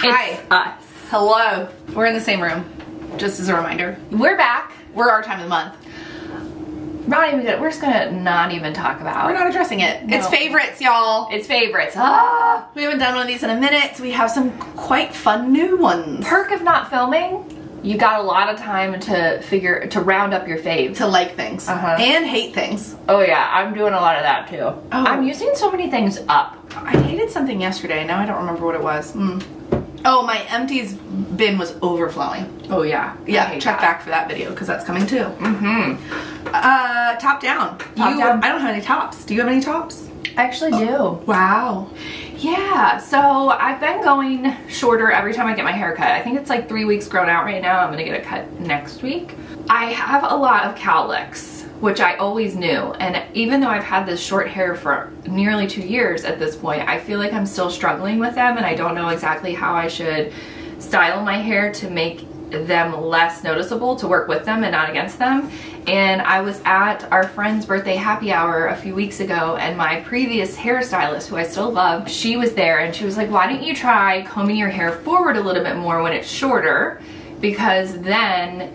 Hi. It's us. Hello. We're in the same room. Just as a reminder. We're back. We're our time of the month. Not even gonna, we're just gonna not even talk about We're not addressing it. No. It's favorites, y'all. It's favorites. Ah! We haven't done one of these in a minute, so we have some quite fun new ones. Perk of not filming, you got a lot of time to figure, to round up your faves. to like things Uh-huh. and hate things. Oh yeah, I'm doing a lot of that too. Oh. I'm using so many things up. I hated something yesterday. Now I don't remember what it was. Mm. Oh, my empties bin was overflowing. Oh yeah. Yeah, check back for that video because that's coming too. Mm-hmm. Uh, top down. Top you, down. I don't have any tops. Do you have any tops? I actually do. Wow. Yeah, so I've been going shorter every time I get my hair cut. I think it's like three weeks grown out right now. I'm gonna get a cut next week. I have a lot of cowlicks, which I always knew. And even though I've had this short hair for nearly two years at this point, I feel like I'm still struggling with them and I don't know exactly how I should style my hair to make them less noticeable to work with them and not against them and I was at our friend's birthday happy hour a few weeks ago and my previous hairstylist who I still love she was there and she was like why don't you try combing your hair forward a little bit more when it's shorter because then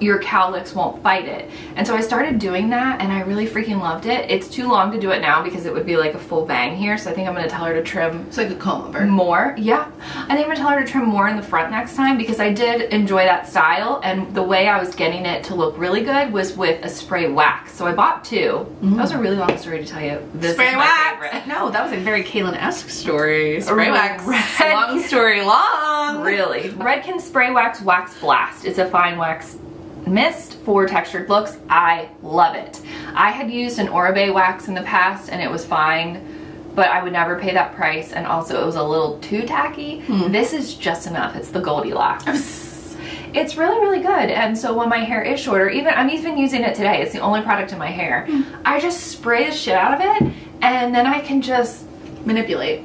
your cowlicks won't fight it. And so I started doing that and I really freaking loved it. It's too long to do it now because it would be like a full bang here. So I think I'm gonna tell her to trim It's like a comb over. more. Yeah, I think I'm gonna tell her to trim more in the front next time because I did enjoy that style and the way I was getting it to look really good was with a spray wax. So I bought 2 mm. That was a really long story to tell you. This Spray wax. favorite. No, that was a very Caitlin-esque story. Spray wax. red. Long story long. Really. Redken Spray Wax Wax Blast. It's a fine wax mist for textured looks. I love it. I had used an Oribe wax in the past and it was fine, but I would never pay that price and also it was a little too tacky. Hmm. This is just enough. It's the Goldilocks. It's really, really good. And so when my hair is shorter, even I'm even using it today. It's the only product in my hair. Hmm. I just spray the shit out of it and then I can just Manipulate.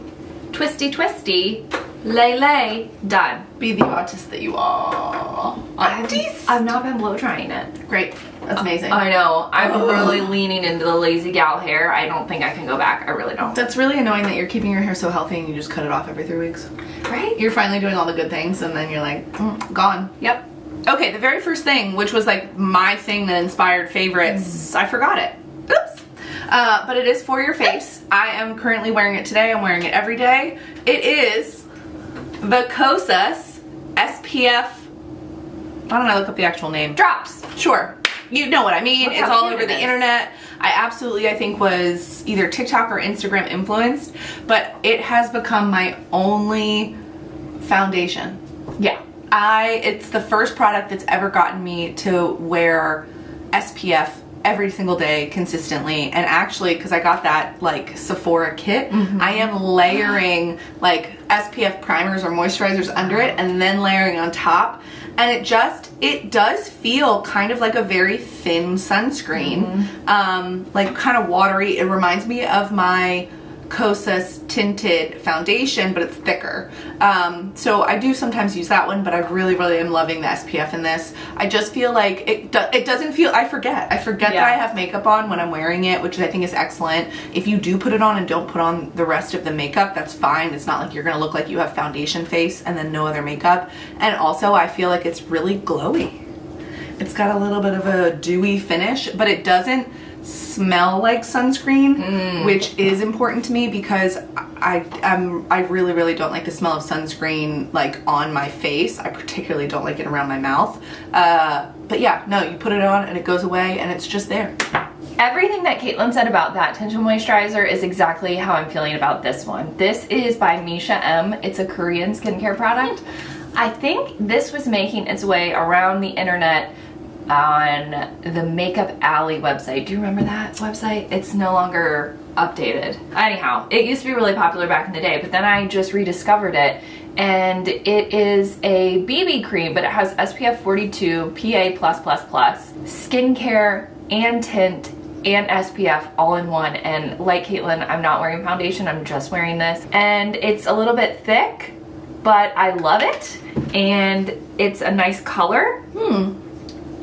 twisty twisty, lay, done. Be the artist that you are. Artist. I've not been blow drying it. Great. That's amazing. I know. I'm Ugh. really leaning into the lazy gal hair. I don't think I can go back. I really don't. That's really annoying that you're keeping your hair so healthy and you just cut it off every three weeks. Right? You're finally doing all the good things and then you're like, mm, gone. Yep. Okay, the very first thing, which was like my thing that inspired favorites, I forgot it. Oops. Uh, but it is for your face. I am currently wearing it today. I'm wearing it every day. It is the Kosas SPF. Why don't I look up the actual name? Drops. Sure. You know what I mean. Look it's all over it the is. internet. I absolutely, I think, was either TikTok or Instagram influenced, but it has become my only foundation. Yeah. I it's the first product that's ever gotten me to wear SPF every single day consistently. And actually because I got that like Sephora kit I am layering like SPF primers or moisturizers under it and then layering on top. And it just it does feel kind of like a very thin sunscreen. Um like kind of watery. It reminds me of my Kosas tinted foundation, but it's thicker. Um, so I do sometimes use that one, but I really, really am loving the SPF in this. I just feel like it, do, it doesn't feel, I forget. I forget Yeah. that I have makeup on when I'm wearing it, which I think is excellent. If you do put it on and don't put on the rest of the makeup, that's fine. It's not like you're gonna look like you have foundation face and then no other makeup. And also I feel like it's really glowy. It's got a little bit of a dewy finish, but it doesn't smell like sunscreen, which is important to me because I um, I really really don't like the smell of sunscreen like on my face. I particularly don't like it around my mouth. Uh, but yeah, no, you put it on and it goes away and it's just there. Everything that Caitlin said about that tinted moisturizer is exactly how I'm feeling about this one. This is by Missha M. It's a Korean skincare product. I think this was making its way around the internet on the Makeup Alley website. Do you remember that website? It's no longer updated. Anyhow, it used to be really popular back in the day, but then I just rediscovered it and it is a BB cream, but it has SPF 42, PA+++, skincare and tint and SPF all in one. And like Caitlin, I'm not wearing foundation, I'm just wearing this. And it's a little bit thick, but I love it. And it's a nice color. Hmm.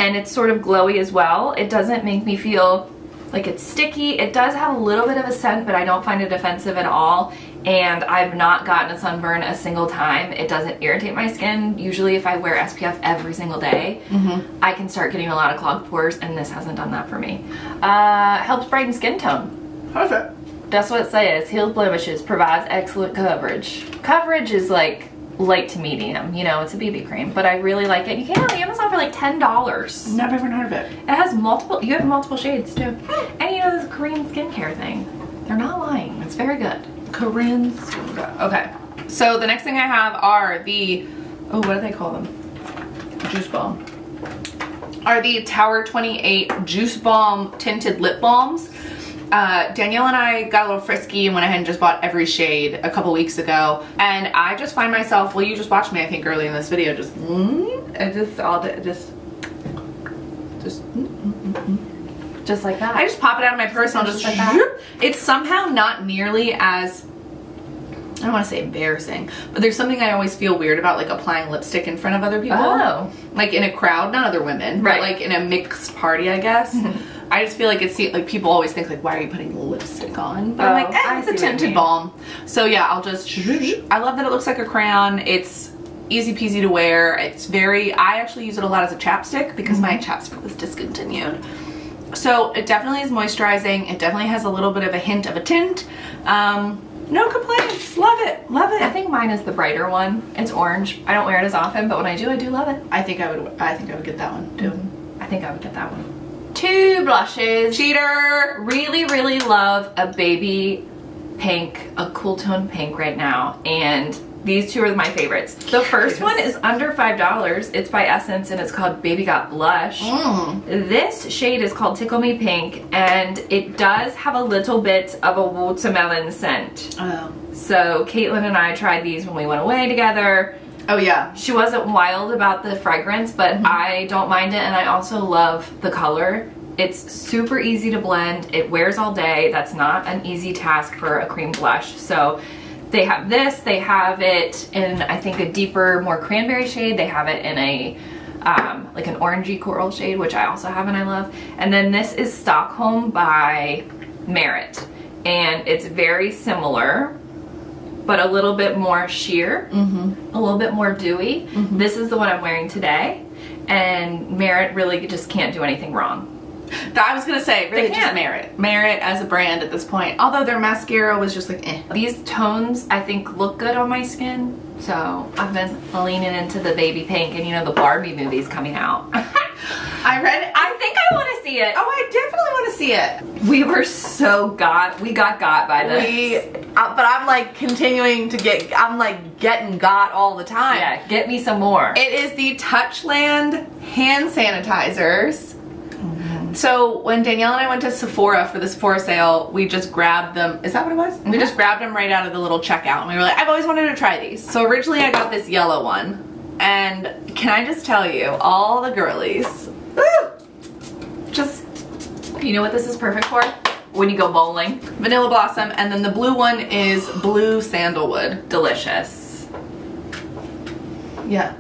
And it's sort of glowy as well. It doesn't make me feel like it's sticky. It does have a little bit of a scent, but I don't find it offensive at all. and I've not gotten a sunburn a single time. It doesn't irritate my skin. Usually if I wear SPF every single day, I can start getting a lot of clogged pores and this hasn't done that for me. Uh, helps brighten skin tone. Perfect. That's what it says. Heals blemishes, provides excellent coverage. Coverage is like light to medium, you know, it's a BB cream, but I really like it. You can get it on Amazon for like $10. Never even heard of it. It has multiple, you have multiple shades too. Hmm. And you know this Korean skincare thing. They're not lying. It's very good. Korean Okay. So the next thing I have are the, oh, what do they call them? Juice Balm. Are the Tower 28 Juice Balm Tinted Lip Balms. Uh, Danielle and I got a little frisky and went ahead and just bought every shade a couple weeks ago. And I just find myself, well, you just watched me, I think, early in this video, just, mm, I just, all the, just, just, mm. Just like that. I just pop it out of my purse and I'll just, Just like that? it's somehow not nearly as I don't want to say embarrassing, but there's something I always feel weird about like applying lipstick in front of other people. Oh. Like in a crowd, not other women, Right. but like in a mixed party, I guess. I just feel like it's like people always think like, why are you putting lipstick on? But I'm Oh, like, eh, it's a tinted balm. So yeah, I'll just. I love that it looks like a crayon. It's easy peasy to wear. It's very. I actually use it a lot as a chapstick because my Mm-hmm. chapstick was discontinued. So it definitely is moisturizing. It definitely has a little bit of a hint of a tint. Um, no complaints. Love it. Love it. I think mine is the brighter one. It's orange. I don't wear it as often, but when I do, I do love it. I think I would. I think I would get that one too. I think I would get that one. Two blushes. Cheater. really, really love a baby pink, a cool tone pink right now. And these two are my favorites. The first one is under $5. It's by Essence and it's called Baby Got Blush. Mm. This shade is called Tickle Me Pink and it does have a little bit of a watermelon scent. Oh. So Caitlin and I tried these when we went away together. Oh yeah. She wasn't wild about the fragrance, but I don't mind it and I also love the color. It's super easy to blend. It wears all day. That's not an easy task for a cream blush. So they have this, they have it in I think a deeper, more cranberry shade. They have it in a um, like an orangey coral shade, which I also have and I love. And then this is Stockholm by Merit. And it's very similar, but a little bit more sheer, a little bit more dewy. This is the one I'm wearing today, and Merit really just can't do anything wrong. I was gonna say really They just. Merit. Merit as a brand at this point. Although their mascara was just like eh. These tones I think look good on my skin, so I've been leaning into the baby pink, and you know the Barbie movie's coming out. I read it. I think I want to see it. Oh, I definitely want to see it. We were so got, we got got by this. We, uh, but I'm like continuing to get. I'm like getting got all the time. yeah, get me some more. It is the Touchland hand sanitizers. So when Danielle and I went to Sephora for the Sephora sale, we just grabbed them. Is that what it was? We just grabbed them right out of the little checkout, and we were like, "I've always wanted to try these." So originally, I got this yellow one, and can I just tell you, all the girlies, just you know what this is perfect for? When you go bowling. vanilla blossom, and then the blue one is blue sandalwood. Delicious. Yeah.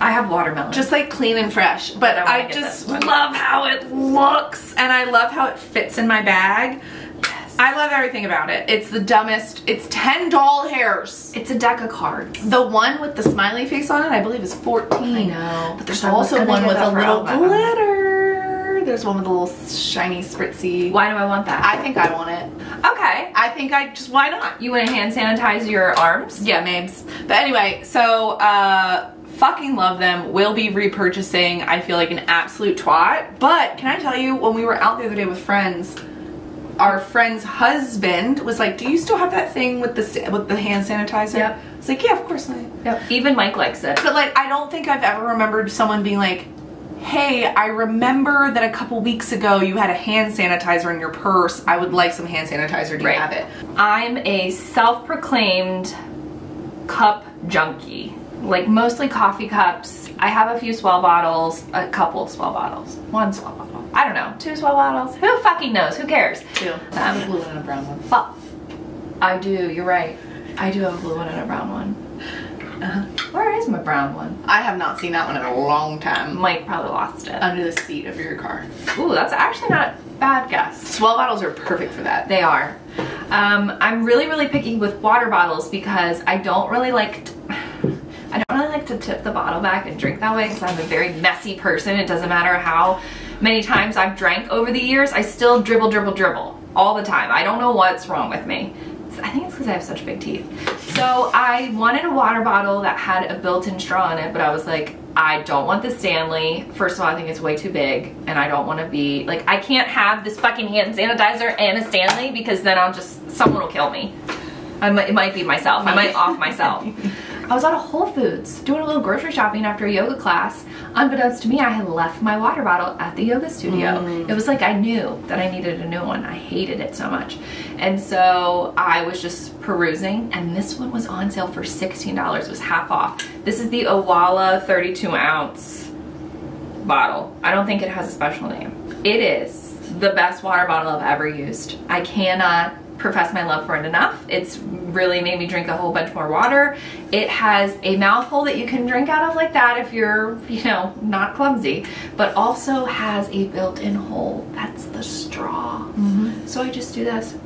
I have watermelon. just like clean and fresh. But I I, just love how it looks and I love how it fits in my bag. I love everything about it. It's the dumbest. It's 10 doll hairs. it's a deck of cards. The one with the smiley face on it, I believe is 14. I know. But there's also one with a little glitter. There's one with a little shiny spritzy. Why do I want that? I think I want it. okay. I think I just, why not? You want to hand sanitize your arms? Yeah, Mabes. But anyway, so uh fucking love them. Will be repurchasing. I feel like an absolute twat. But can I tell you, when we were out the other day with friends, our friend's husband was like, "Do you still have that thing with the with the hand sanitizer?" Yep. I was like, "Yeah, of course." I Yep. Even Mike likes it. But like, I don't think I've ever remembered someone being like, "Hey, I remember that a couple weeks ago you had a hand sanitizer in your purse. I would like some hand sanitizer. Do you have it?" I'm a self-proclaimed cup junkie. Like mostly coffee cups. I have a few S'well bottles, a couple of S'well bottles, one S'well bottle. I don't know, two S'well bottles. Who fucking knows? Who cares? Two. I have a blue one and a brown one. But I do. You're right. I do have a blue one and a brown one. Uh-huh. Where is my brown one? I have not seen that one in a long time. Mike probably lost it. Under the seat of your car. Ooh, that's actually not a bad guess. S'well bottles are perfect for that. They are. Um, I'm really, really picky with water bottles because I don't really like, t- I don't really like to tip the bottle back and drink that way because I'm a very messy person. It doesn't matter how many times I've drank over the years, I still dribble, dribble, dribble all the time. I don't know what's wrong with me. I think it's because I have such big teeth. So I wanted a water bottle that had a built-in straw in it, but I was like, I don't want the Stanley. First of all, I think it's way too big and I don't want to be, like, I can't have this fucking hand sanitizer and a Stanley because then I'll just, someone will kill me. I might, it might be myself. I might off myself. I was out of Whole Foods doing a little grocery shopping after a yoga class. Unbeknownst to me, I had left my water bottle at the yoga studio. Mm. It was like I knew that I needed a new one. I hated it so much. And so I was just perusing, and this one was on sale for $16. It was half off. This is the Owala 32 ounce bottle. I don't think it has a special name. It is the best water bottle I've ever used. I cannot profess my love for it enough. It's really made me drink a whole bunch more water. It has a mouth hole that you can drink out of like that if you're, you know, not clumsy, but also has a built-in hole. That's the straw. Mm -hmm. So I just do this.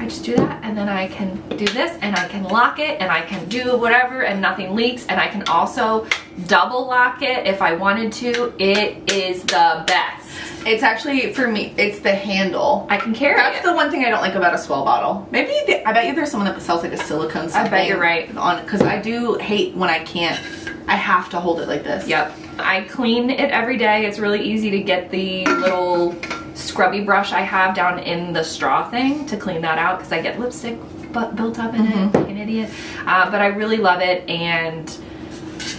I just do that and then I can do this and I can lock it and I can do whatever and nothing leaks and I can also double lock it if I wanted to. It is the best. It's actually, for me, it's the handle. I can carry That's it. the one thing I don't like about a S'well bottle. Maybe, the, I bet you there's someone that sells like a silicone I bet you're right. On Because I do hate when I can't, I have to hold it like this. Yep. I clean it every day. It's really easy to get the little scrubby brush I have down in the straw thing to clean that out because I get lipstick but built up in mm -hmm. it mm-hmm. like an idiot. Uh, but I really love it and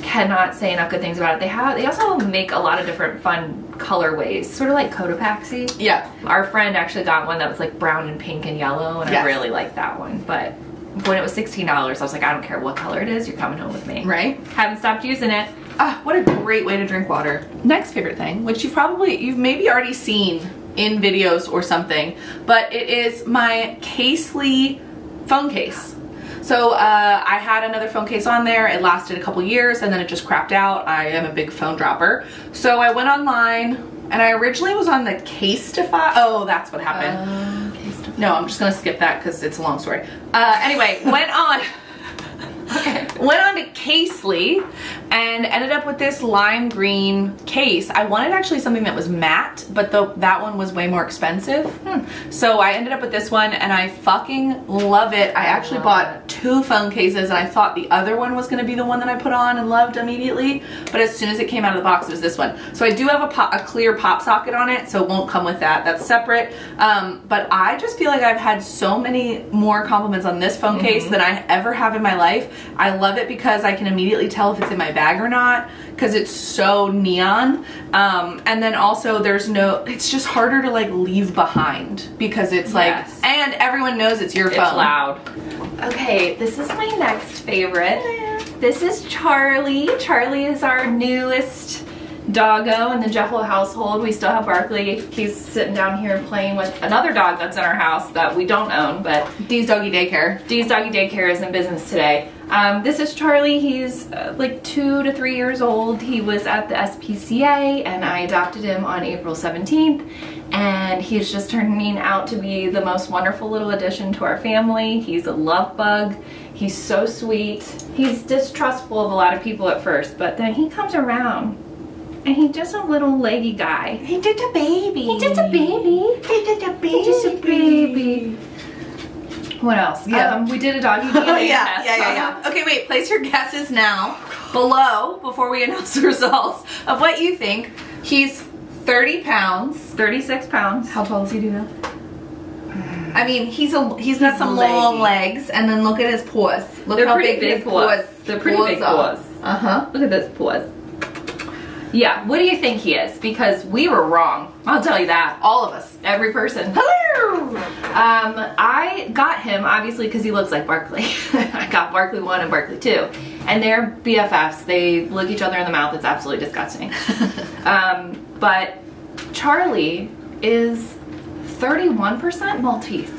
cannot say enough good things about it. They have they also make a lot of different fun colorways, sort of like Cotopaxi. Yeah. Our friend actually got one that was like brown and pink and yellow, and yes. I really liked that one. But when it was $16, I was like, I don't care what color it is, you're coming home with me. Right. Haven't stopped using it. Ah, what a great way to drink water. Next favorite thing, which you've probably, you've maybe already seen in videos or something, but it is my Casely phone case. So uh, I had another phone case on there. It lasted a couple years and then it just crapped out. I am a big phone dropper. So I went online and I originally was on the Casetify. Oh, that's what happened. Uh, no, I'm just gonna skip that because it's a long story. Uh, anyway, went on. Okay. Went on to Casely and ended up with this lime green case. I wanted actually something that was matte, but the, that one was way more expensive. Hmm. So I ended up with this one and I fucking love it. I actually bought two phone cases and I thought the other one was gonna be the one that I put on and loved immediately. But as soon as it came out of the box, it was this one. So I do have a, pop, a clear pop socket on it, so it won't come with that. That's separate. Um, but I just feel like I've had so many more compliments on this phone mm -hmm. case than I ever have in my life. I love it because I can immediately tell if it's in my bag or not because it's so neon. Um, and then also there's no, it's just harder to like leave behind because it's yes. like, and everyone knows it's your it's phone. It's loud. Okay, this is my next favorite. This is Charlie. Charlie is our newest doggo in the Jeffel household. We still have Barkley. He's sitting down here playing with another dog that's in our house that we don't own, but Dee's Doggy Daycare. Dee's Doggy Daycare is in business today. Um, this is Charlie. He's uh, like two to three years old. He was at the SPCA and I adopted him on April 17th and he's just turning out to be the most wonderful little addition to our family. He's a love bug. He's so sweet. He's distrustful of a lot of people at first, but then he comes around and he's just a little leggy guy. He's just a baby. He's just a baby. He's just a baby. He's just a baby. What else? Yeah. Um, we did a doggy DNA oh, yeah, test. Yeah, yeah, yeah. Okay, wait. Place your guesses now below before we announce the results of what you think. He's 30 pounds. 36 pounds. How tall is he, do you know? I mean, he's a he's got some leggy. long legs, and then look at his paws. Look They're how big, big his paws. They're pretty big paws. Uh huh. Look at those paws. Yeah, what do you think he is? Because we were wrong. I'll tell you that. All of us. Every person. Hello! Um, I got him, obviously, because he looks like Barkley. I got Barkley 1 and Barkley 2. And they're BFFs. They look each other in the mouth. It's absolutely disgusting. um, but Charlie is 31% Maltese.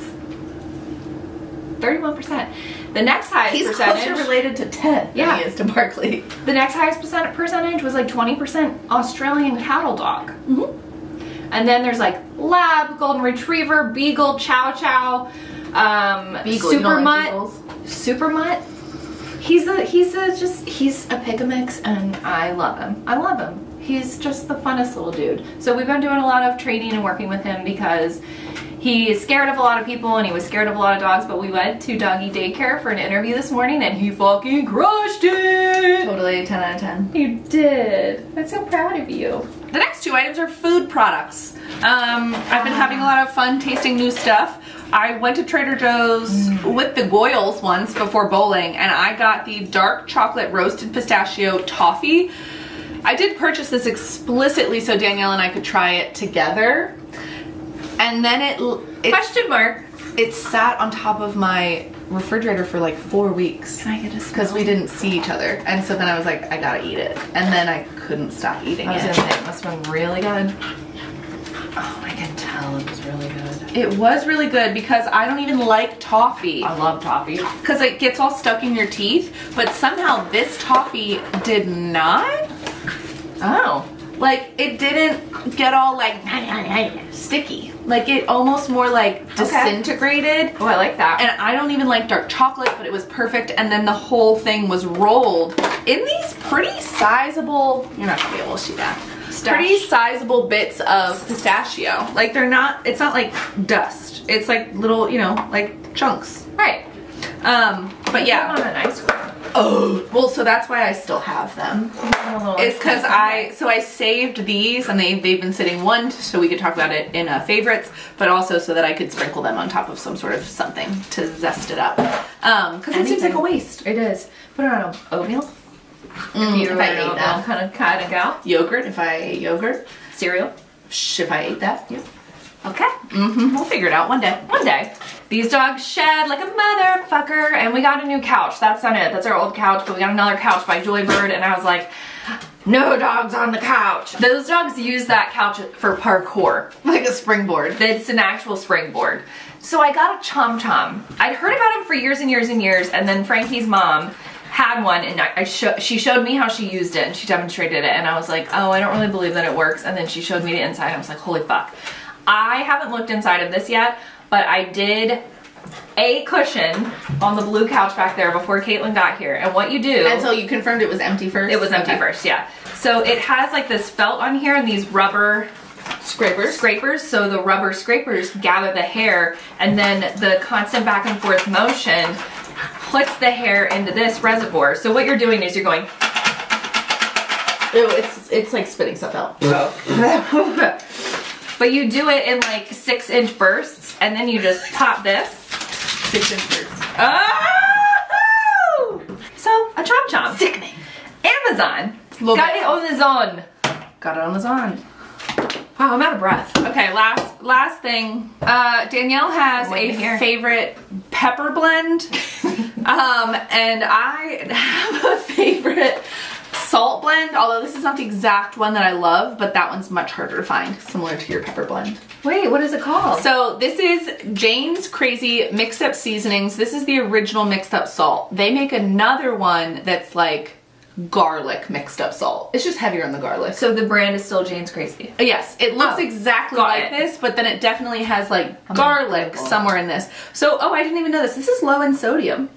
31%. The next highest He's percentage. closer related to Ted yeah. he is to Barkley. The next highest percent percentage was like 20% Australian cattle dog. Mm -hmm. And then there's like Lab, Golden Retriever, Beagle, Chow Chow, um, Beagle, Super Mutt. beagles? Super Mutt. He's a he's a just he's a pigamix and I love him. I love him. He's just the funnest little dude. So we've been doing a lot of training and working with him because he is scared of a lot of people and he was scared of a lot of dogs, but we went to doggy daycare for an interview this morning and he fucking crushed it. Totally 10 out of 10. You did. I'm so proud of you. The next two items are food products. Um, I've been having a lot of fun tasting new stuff. I went to Trader Joe's with the Goyles once before bowling, and I got the dark chocolate roasted pistachio toffee. I did purchase this explicitly so Danielle and I could try it together. And then it it, Question mark. it sat on top of my refrigerator for like four weeks Can I get a because we didn't see each other. And so then I was like, I gotta eat it. And then I couldn't stop eating I was it. gonna say it must have been really good. Oh, I can tell it was really good. It was really good because I don't even like toffee I love toffee. because it gets all stuck in your teeth. But somehow this toffee did not. Oh. Like it didn't get all like sticky. Like it almost more like disintegrated. Oh, I like that. And I don't even like dark chocolate, but it was perfect. And then the whole thing was rolled in these pretty sizable. You're not gonna be able to see that. Stash. Pretty sizable bits of pistachio. Like they're not. It's not like dust. It's like little, you know, like chunks. right. Um, but yeah. On an ice cream. Oh, well, so that's why I still have them. It's because I so I saved these and they they've been sitting one so we could talk about it in uh, favorites, but also so that I could sprinkle them on top of some sort of something to zest it up. Um, because it seems like a waste. It is. Put it on oatmeal. Mm, if if I ate oatmeal that. kind of kind of gal. Yogurt. If I ate yogurt, Cereal. Shh, if I ate that, yeah. Okay. Mm-hmm. We'll figure it out one day. One day. These dogs shed like a motherfucker, and we got a new couch. That's not it. That's our old couch, but we got another couch by Joybird, and I was like, no dogs on the couch. Those dogs use that couch for parkour. Like a springboard. It's an actual springboard. So I got a Chom Chom. I'd heard about him for years and years and years, and then Frankie's mom had one, and I, I sho- she showed me how she used it, and she demonstrated it, and I was like, oh, I don't really believe that it works. And then she showed me the inside, and I was like, holy fuck. I haven't looked inside of this yet, but I did a cushion on the blue couch back there before Caitlin got here. And what you do Until you confirmed it was empty first. it was empty Okay. first, yeah. So it has like this felt on here and these rubber Scrapers. scrapers. So the rubber scrapers gather the hair and then the constant back and forth motion puts the hair into this reservoir. So what you're doing is you're going, Ew, it's it's like spitting stuff out. but you do it in like six inch bursts and then you just pop this. Six inches. Oh! So a chom chom. Sickening. Amazon. Got bit. it on the zone. Got it on the zon. Wow, I'm out of breath. Okay, last last thing. Uh, Danielle has a hear. favorite pepper blend, um, and I have a favorite salt blend. Although this is not the exact one that I love, but that one's much harder to find, similar to your pepper blend. Wait, what is it called? So this is Jane's Krazy Mixed Up Seasonings. This is the original mixed up salt. They make another one that's like garlic mixed up salt. It's just heavier on the garlic. So the brand is still Jane's Krazy. Yes, it looks Oh, exactly like it. this, but then it definitely has like gonna garlic somewhere in this. So, oh, I didn't even know this. This is low in sodium.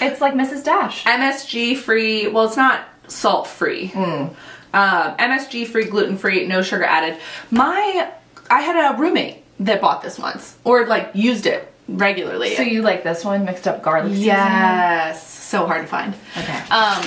It's like Mrs. Dash. MSG free. Well, it's not salt free. Hmm. Um, MSG free, gluten free, no sugar added. My, I had a roommate that bought this once or like used it regularly. So you like this one mixed up garlic seasoning? Yes, so hard to find. Okay. Um,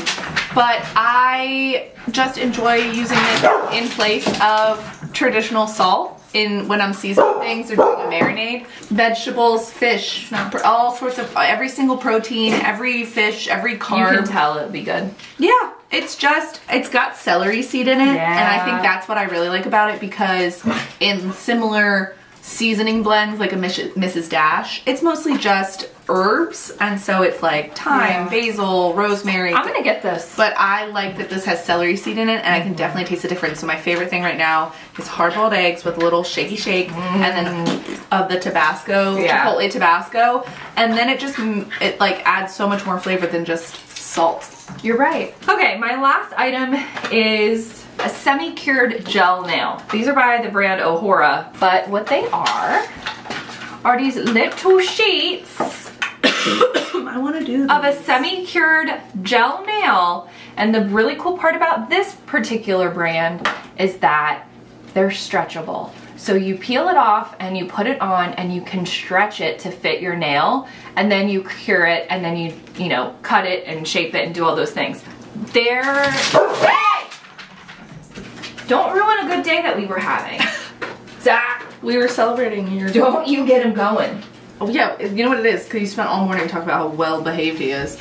but I just enjoy using it in place of traditional salt in when I'm seasoning things or doing a marinade. Vegetables, fish, all sorts of every single protein, every fish, every carb. You can tell it would be good. Yeah, it's just it's got celery seed in it, and I think that's what I really like about it because in similar seasoning blends like a Mrs. Dash, it's mostly just herbs, and so it's like thyme, Yeah. basil, rosemary. I'm gonna get this. but I like that this has celery seed in it, and I can definitely taste the difference. So my favorite thing right now is hard-boiled eggs with a little shaky shake, and then of the Tabasco, Yeah. Chipotle Tabasco, and then it just mm, it like adds so much more flavor than just salt. You're right. Okay, my last item is a semi-cured gel nail. These are by the brand Ohora, but what they are are these little sheets I want to do of a semi-cured gel nail. And the really cool part about this particular brand is that they're stretchable. So you peel it off and you put it on and you can stretch it to fit your nail and then you cure it and then you, you know, cut it and shape it and do all those things. They're, hey! Don't ruin a good day that we were having. Zach, We were celebrating your. don't you get him going. Oh yeah, you know what it is? Because you spent all morning talking about how well behaved he is.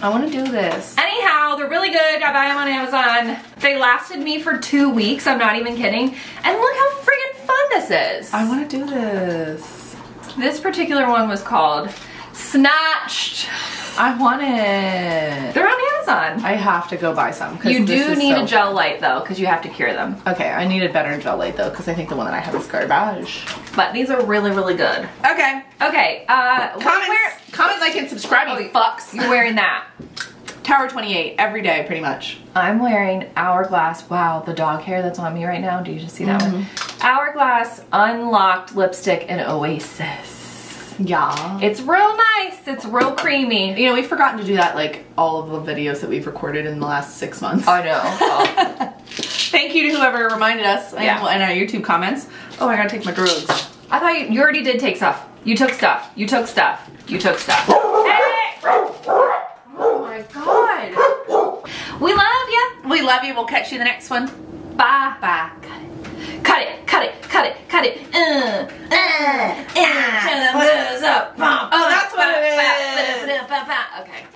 I want to do this. Anyhow, they're really good. I buy them on Amazon. They lasted me for two weeks. I'm not even kidding. And look how friggin' fun this is. I want to do this. This particular one was called Snatched. I want it. They're on Amazon. I have to go buy some. You do need so- a gel light though, because you have to cure them. Okay, I need a better gel light though, because I think the one that I have is garbage. But these are really, really good. Okay. Okay, uh, Comment, comment, like, and subscribe, Oh, you fucks. you're wearing that. Tower 28 every day, pretty much. I'm wearing Hourglass. Wow, the dog hair that's on me right now. Do you just see that one? Hourglass Unlocked Lipstick in Oasis. Yeah. It's real nice. It's real creamy. You know, we've forgotten to do that like all of the videos that we've recorded in the last six months. I know. Oh. Thank you to whoever reminded us in- Yeah. in our YouTube comments. Oh, I gotta take my drugs. I thought you, you already did take stuff. You took stuff. You took stuff. You took stuff. Hey! Oh my god. We love you. We love you. We'll catch you in the next one. Bye. Bye. Cut it. Cut it. Cut it. Cut it. Cut it. Uh, uh, uh. Turn the blues up. Oh, that's what it is. Okay.